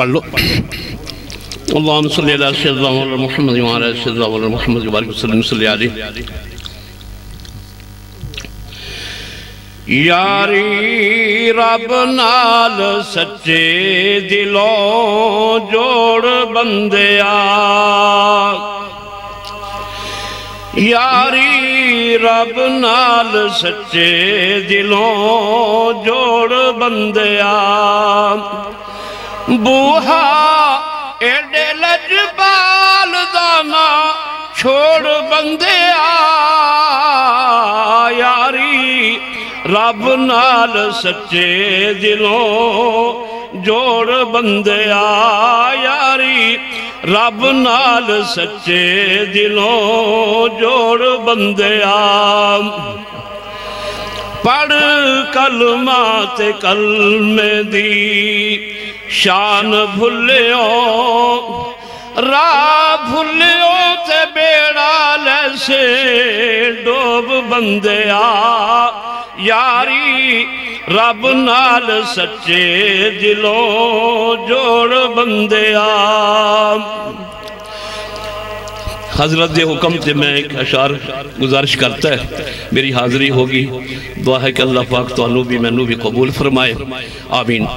पढ़ लो अल्लाह मोहम्मद मोहम्मद वसल्लम यारी रब नाल सच्चे दिलों जोड़ बंदिया यारी रब नाल सच्चे दिलों जोड़ बंदिया बूहा, एडे लजपाल दाना, छोड़ बंदिया यारी रब नाल सच्चे दिलों, जोड़ बंदिया यारी रब नाल सच्चे दिलों, जोड़ बंदिया पढ़ कलमा ते कलमे दी शान भुलियो राह भुलियो ते बेड़ा लैसे डोब बंदिया। यारी रब नाल सच्चे दिलों जोड़ बंदिया। हज़रत के हुक्म से मैं एक अशार गुजारिश करता है, मेरी हाजिरी होगी। दुआ है कि अल्लाह पाक तो भी मैनू भी कबूल फरमाए। आमीन।